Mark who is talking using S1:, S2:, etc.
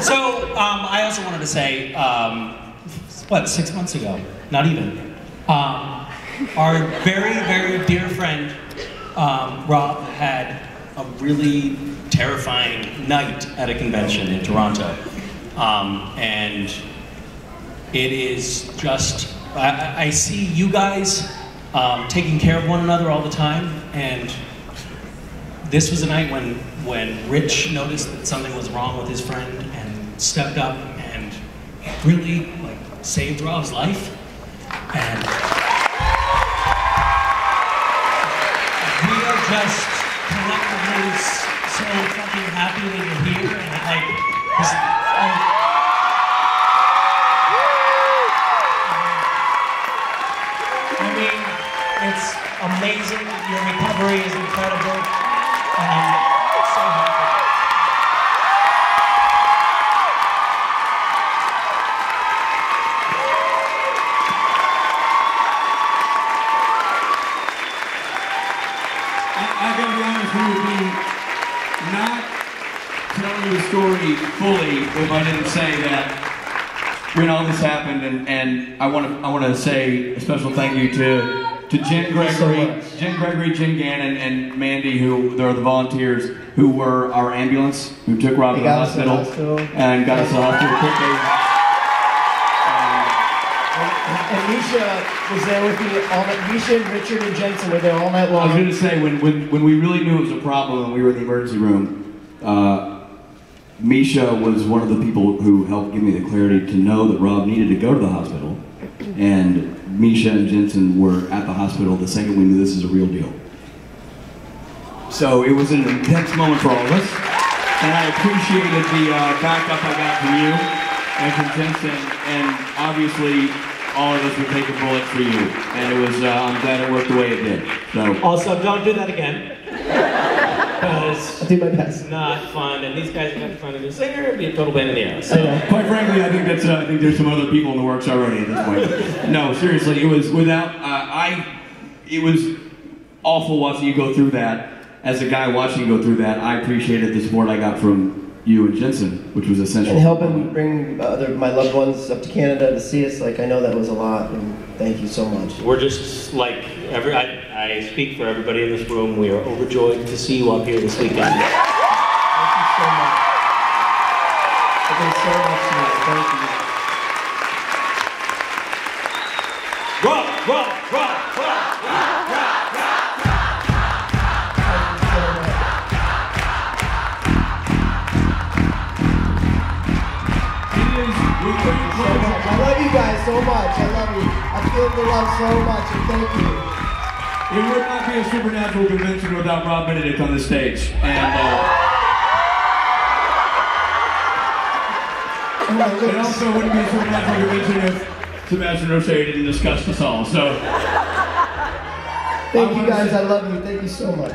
S1: So um, I also wanted to say, um, what, six months ago? Not even. Um, our very, very dear friend um, Rob had a really terrifying night at a convention in Toronto, um, and it is just. I, I see you guys um, taking care of one another all the time, and this was a night when when Rich noticed that something was wrong with his friend stepped up and really like saved Rob's life. And we are just collectively so fucking happy that you're here and like, I mean, it's amazing. Your recovery is incredible. And I'm so happy.
S2: The story fully if I didn't say that when all this happened, and, and I want to I want to say a special thank you to to Jen Gregory, Jen Gregory, Jen Gannon, and Mandy, who they're the volunteers who were our ambulance who took Rob to the
S3: got us to the
S2: hospital,
S3: hospital.
S2: and got us off to the hospital quickly.
S3: And Misha was there with me all night. Misha and Richard and Jensen were there all night long.
S2: I was going to say, when, when, when we really knew it was a problem and we were in the emergency room, uh, Misha was one of the people who helped give me the clarity to know that Rob needed to go to the hospital. And Misha and Jensen were at the hospital the second we knew this is a real deal. So it was an intense moment for all of us. And I appreciated the uh, backup I got from you and from Jensen. And obviously, all of us would take a bullet for you. And it was, uh, I'm glad it worked the way it did. So.
S1: Also, don't do that again. Because
S3: I'll do my best.
S1: it's not fun, and these guys got to find a new singer, it'd be a total pain in the ass.
S3: I know.
S2: Quite frankly, I think that's. Uh, I think there's some other people in the works already at this point. No, seriously, it was without. Uh, I. It was awful watching you go through that. As a guy watching you go through that, I appreciated the support I got from you and Jensen, which was essential.
S3: And helping bring other, my loved ones up to Canada to see us, like I know that was a lot, and thank you so much.
S1: We're just like every. I, I speak for everybody in this room. We are overjoyed to see you up here this weekend.
S3: Thank you so much. It means so much. Thank you.
S1: Rock, rock, rock, rock.
S3: Thank so much. I love you. I feel the love so much, and thank you.
S2: It would not be a supernatural convention without Rob Benedict on the stage. And. Uh,
S3: Oh,
S2: It also wouldn't be a supernatural convention if Sebastian Roche didn't discuss us all. So.
S3: Thank you guys. I love you. Thank you so much.